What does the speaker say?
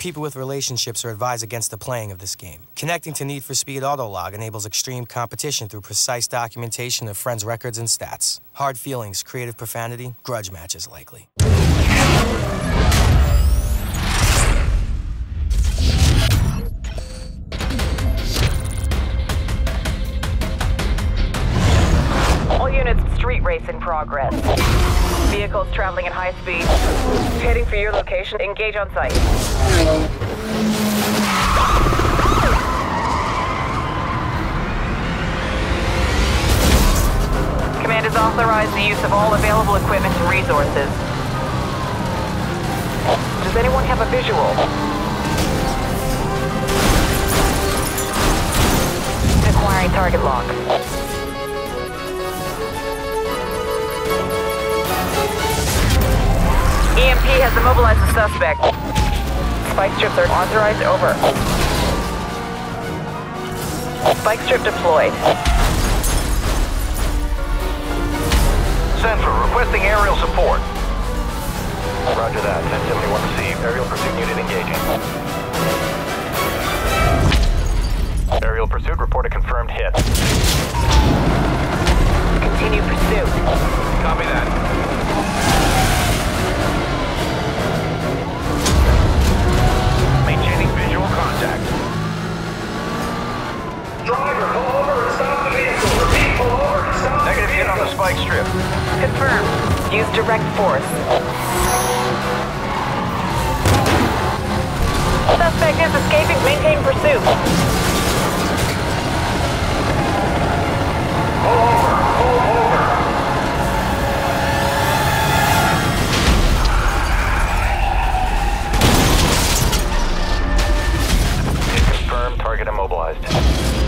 People with relationships are advised against the playing of this game. Connecting to Need for Speed Autolog enables extreme competition through precise documentation of friends' records and stats. Hard feelings, creative profanity, grudge matches likely. Units, street race in progress. Vehicles traveling at high speed. Heading for your location. Engage on site. Command has authorized the use of all available equipment and resources. Does anyone have a visual? Acquiring target lock. EMP has immobilized the suspect. Spike strips are authorized over. Spike strip deployed. Central, requesting aerial support. Roger that. 1071 received. Aerial pursuit unit engaging. Driver, pull over and stop the vehicle. Repeat, pull over and stop Negative the hit on the spike strip. Confirmed. Use direct force. Suspect is escaping. Maintain pursuit. Pull over, pull over. Confirmed. Target immobilized.